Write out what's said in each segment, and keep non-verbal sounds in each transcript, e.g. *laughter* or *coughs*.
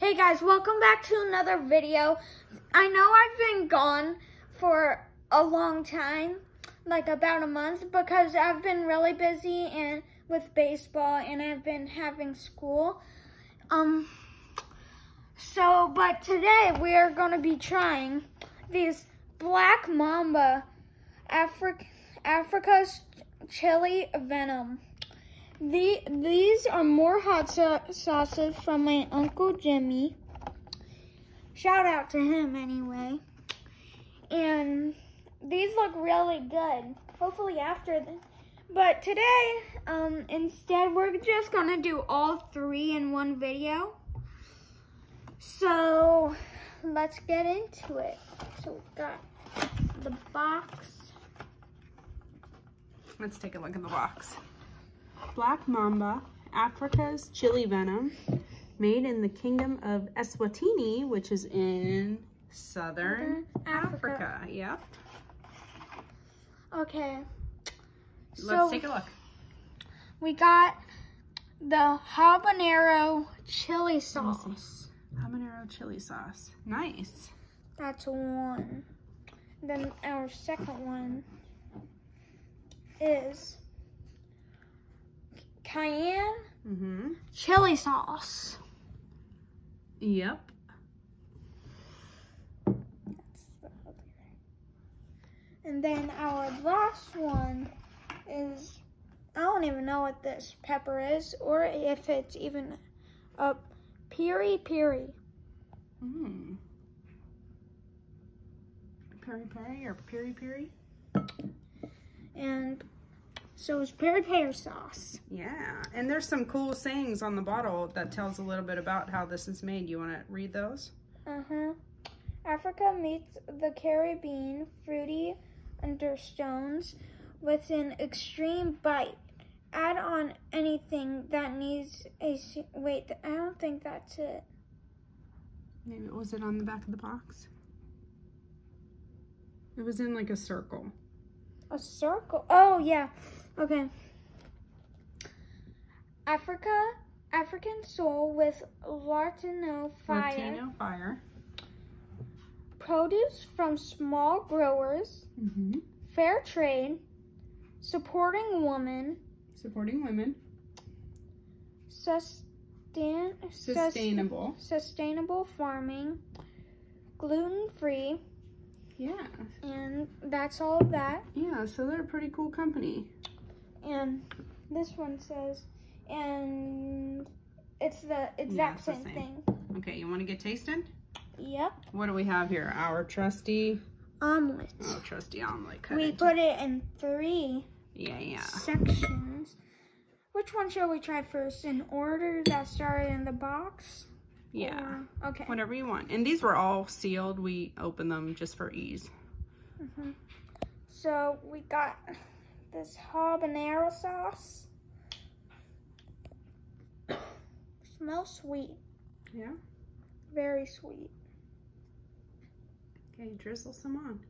Hey guys, welcome back to another video. I know I've been gone for a long time, like about a month, because I've been really busy and with baseball and I've been having school. Um, so, but today we are going to be trying these Black Mamba Afri Africa's Chili Venom. The, these are more hot sa sauces from my Uncle Jimmy. Shout out to him anyway. And these look really good. Hopefully after this. but today, um, instead we're just gonna do all three in one video. So let's get into it. So we've got the box. Let's take a look at the box. Black Mamba, Africa's chili venom, made in the kingdom of Eswatini, which is in southern Africa. Africa. Yep. Okay. Let's So take a look. we got the habanero chili sauce. Habanero chili sauce. Nice. That's one. Then our second one is cayenne Mm-hmm. chili sauce. Yep. And then our last one is I don't even know what this pepper is or if it's even a piri piri. Mm. Peri peri or peri peri? And so it's peri peri sauce. Yeah. And there's some cool sayings on the bottle that tells a little bit about how this is made. You want to read those? Uh-huh. Africa meets the Caribbean fruity understones with an extreme bite. Add on anything that needs a wait. I don't think that's it. Maybe it was it on the back of the box? It was in like a circle. A circle. Oh yeah. Okay. Africa, African soul with Latino fire. Latino fire. Produce from small growers. Mm-hmm. Fair trade. Supporting women. Supporting women. Sustain, sus- Sustainable. sustainable farming. Gluten free. Yeah. And that's all of that. Yeah, so they're a pretty cool company. And this one says, and it's the Yeah, exact it's the same, same. thing. Okay, you want to get tasted? Yep. What do we have here? Our trusty, Omelet. oh, trusty omelet cut we put it in three Yeah, yeah. sections. Which one shall we try first? In order that started in the box? Yeah. Or- okay. Whatever you want. And these were all sealed. We opened them just for ease. hmm So we got this habanero sauce. *coughs* Smells sweet. Yeah. Very sweet. Okay, drizzle some on.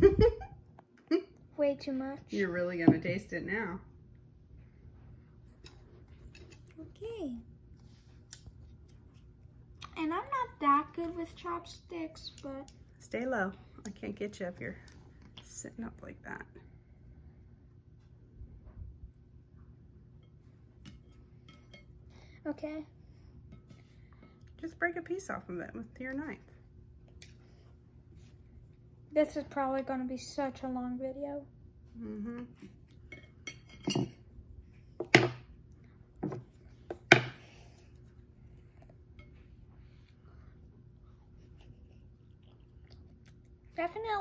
*gasps* Way too much. You're really gonna taste it now. Okay. And I'm not that good with chopsticks, but Stay low. I can't get you if you're sitting up like that. okay. Just break a piece off of it with your knife. This is probably going to be such a long video. Mm-hmm.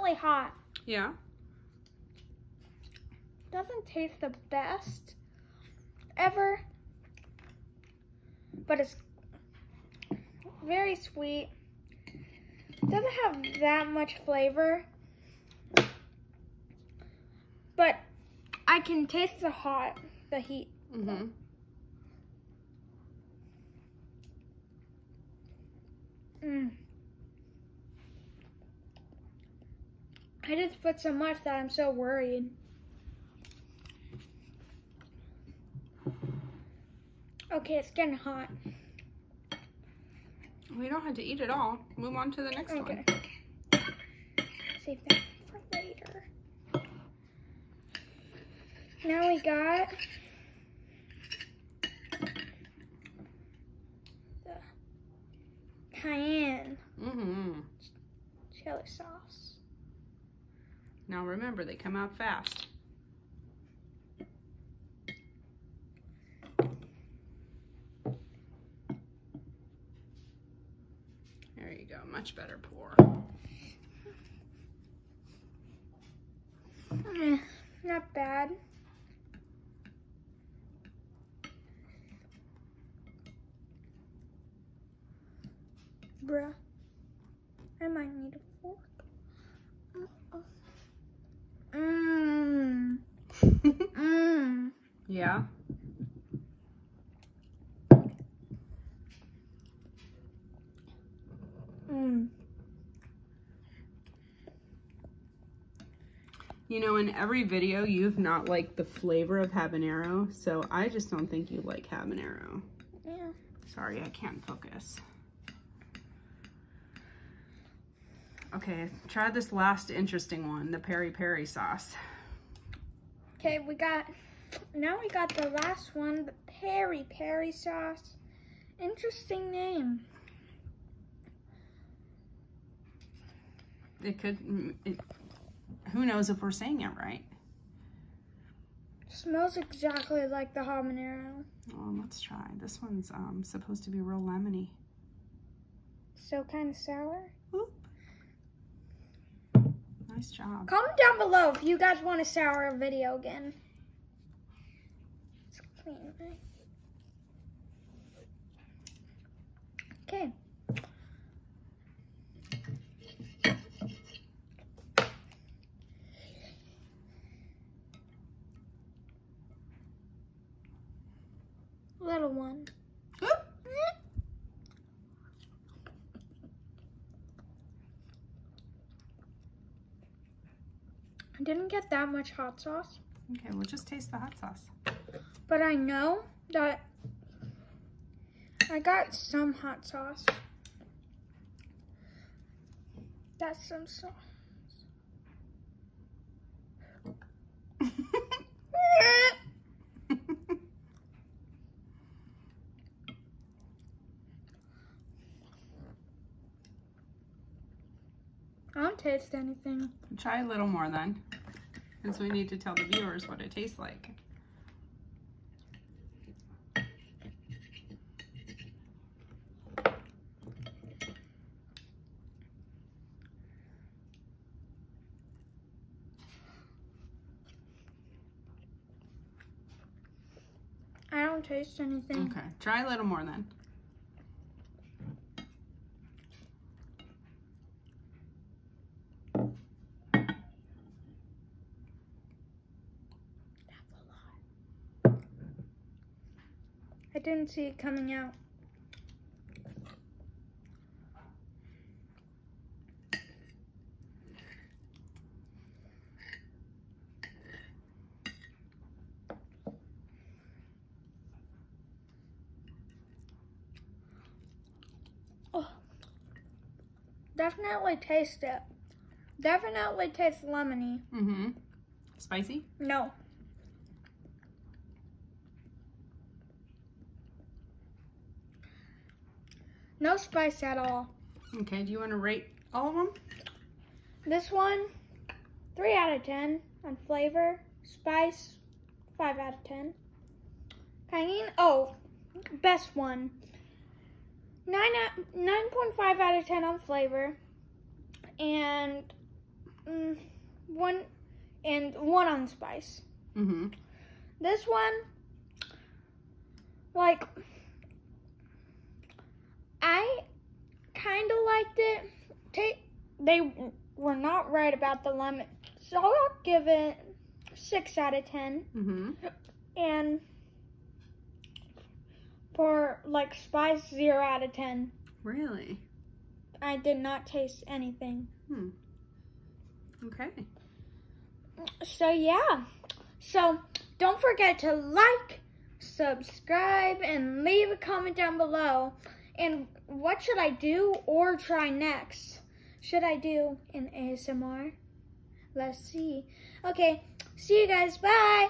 Definitely hot. Yeah. Doesn't taste the best ever, but it's very sweet. Doesn't have that much flavor, but I can taste the hot, the heat. Mm-hmm. Mm. I just put so much that I'm so worried. Okay, it's getting hot. We don't have to eat it all. Move on to the next one. Okay. one. Save that for later. Now we got the cayenne Mm-hmm. chili sauce. Now remember, they come out fast. There you go. Much better pour. Eh, Not bad. Bruh. I might need a fork. Mmm. Mmm. yeah. Mmm. You know, in every video, you've not liked the flavor of habanero, so I just don't think you like habanero. Yeah. Sorry, I can't focus. Okay, try this last interesting one, the peri peri sauce. Okay, we got, now we got the last one, the peri peri sauce. Interesting name. It could, it, who knows if we're saying it right? Smells exactly like the habanero. Well, let's try. This one's um, supposed to be real lemony. So kind of sour. Oop. Nice job. Comment down below if you guys want a sour video again. It's clean, right? Okay. Little one. Oop. I didn't get that much hot sauce, Okay, we'll just taste the hot sauce. but I know that I got some hot sauce. That's some sauce. I don't taste anything. Try a little more then, since we need to tell the viewers what it tastes like. I don't taste anything. Okay, try a little more then. Didn't see it coming out. Oh. Definitely taste it. Definitely tastes lemony. Mm-hmm. Spicy? No. No spice at all. Okay, do you want to rate all of them? This one, 3 out of 10 on flavor. Spice, 5 out of 10. Cayenne, oh, best one. 9 out, 9.5 out of 10 on flavor. And mm, 1 and 1 on spice. Mm-hmm. This one, like, I kind of liked it. Ta- they were not right about the lemon, so I'll give it six out of ten. Mm-hmm. And for like spice, zero out of ten. Really? I did not taste anything. Hmm. Okay. So yeah. So don't forget to like, subscribe, and leave a comment down below. And what should I do or try next? Should I do an ASMR? Let's see. Okay, see you guys. Bye.